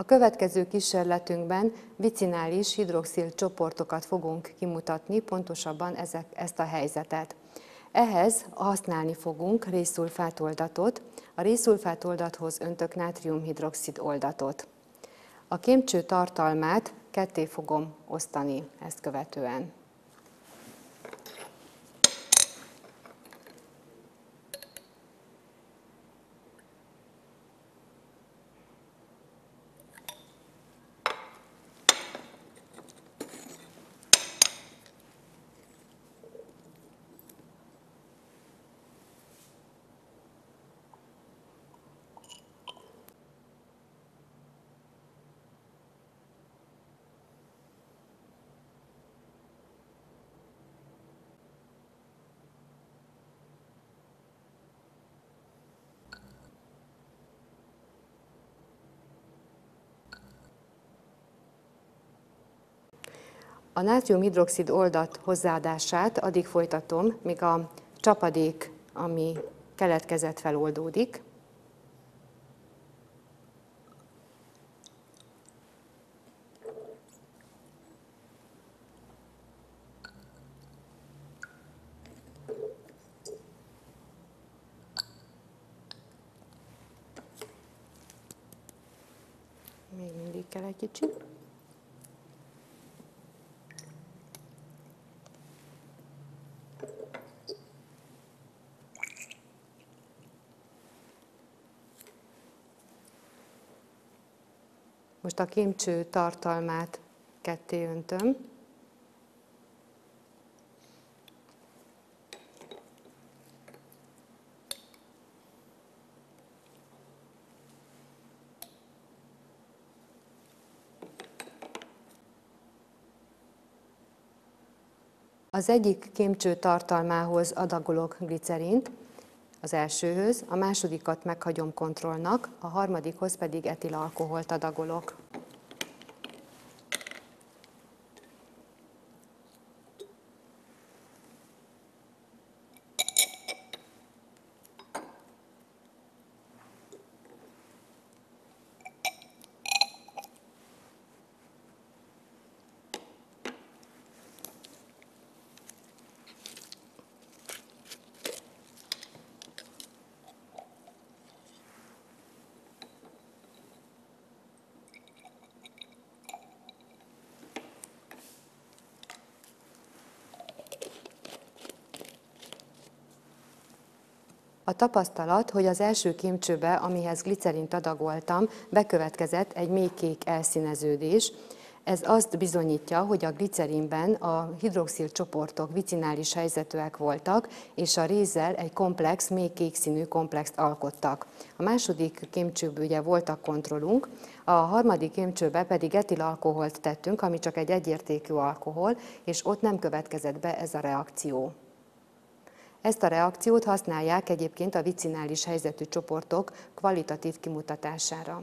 A következő kísérletünkben vicinális hidroxil csoportokat fogunk kimutatni, pontosabban ezek, ezt a helyzetet. Ehhez használni fogunk részszulfát oldatot, a részszulfát oldathoz öntök nátriumhidroxid oldatot. A kémcső tartalmát ketté fogom osztani ezt követően. A nátriumhidroxid oldat hozzáadását addig folytatom, míg a csapadék, ami keletkezett, feloldódik. Még mindig kell egy kicsit. Most a kémcső tartalmát ketté öntöm. Az egyik kémcső tartalmához adagolok glicerint, az elsőhöz, a másodikat meghagyom kontrollnak, a harmadikhoz pedig etilalkoholt adagolok. A tapasztalat, hogy az első kimcsőbe, amihez glicerint adagoltam, bekövetkezett egy mély kék elszíneződés, ez azt bizonyítja, hogy a glicerinben a hidroxil csoportok vicinális helyzetűek voltak, és a rézzel egy komplex, még kék színű komplext alkottak. A második kémcsőből ugye voltak kontrollunk, a harmadik kémcsőbe pedig etilalkoholt tettünk, ami csak egy egyértékű alkohol, és ott nem következett be ez a reakció. Ezt a reakciót használják egyébként a vicinális helyzetű csoportok kvalitatív kimutatására.